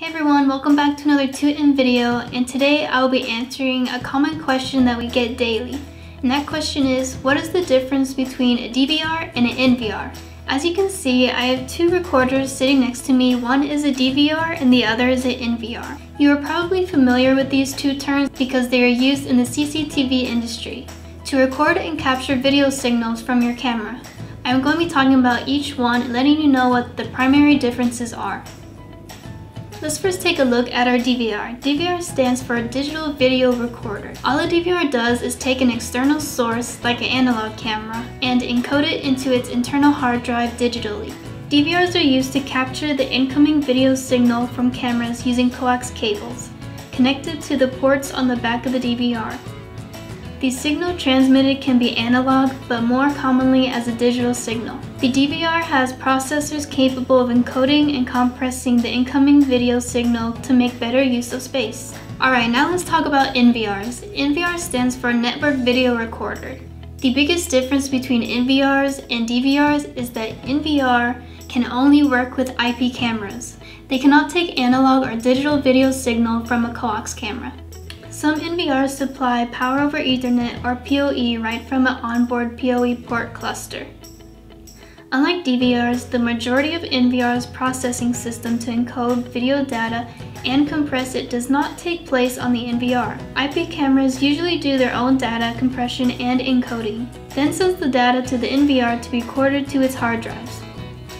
Hey everyone, welcome back to another Tootin video and today I will be answering a common question that we get daily. And that question is, what is the difference between a DVR and an NVR? As you can see, I have two recorders sitting next to me. One is a DVR and the other is an NVR. You are probably familiar with these two terms because they are used in the CCTV industry to record and capture video signals from your camera. I'm going to be talking about each one letting you know what the primary differences are. Let's first take a look at our DVR. DVR stands for Digital Video Recorder. All a DVR does is take an external source, like an analog camera, and encode it into its internal hard drive digitally. DVRs are used to capture the incoming video signal from cameras using coax cables, connected to the ports on the back of the DVR. The signal transmitted can be analog, but more commonly as a digital signal. The DVR has processors capable of encoding and compressing the incoming video signal to make better use of space. Alright, now let's talk about NVRs. NVR stands for Network Video Recorder. The biggest difference between NVRs and DVRs is that NVR can only work with IP cameras. They cannot take analog or digital video signal from a coax camera. Some NVRs supply Power over Ethernet or PoE right from an onboard PoE port cluster. Unlike DVRs, the majority of NVR's processing system to encode video data and compress it does not take place on the NVR. IP cameras usually do their own data compression and encoding, then sends the data to the NVR to be recorded to its hard drives.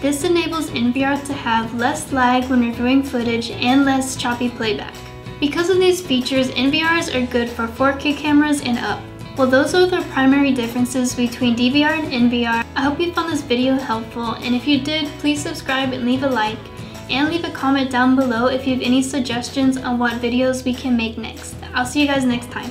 This enables NVR to have less lag when reviewing footage and less choppy playback. Because of these features, NVRs are good for 4K cameras and up. Well, those are the primary differences between DVR and NVR. I hope you found this video helpful, and if you did, please subscribe and leave a like, and leave a comment down below if you have any suggestions on what videos we can make next. I'll see you guys next time.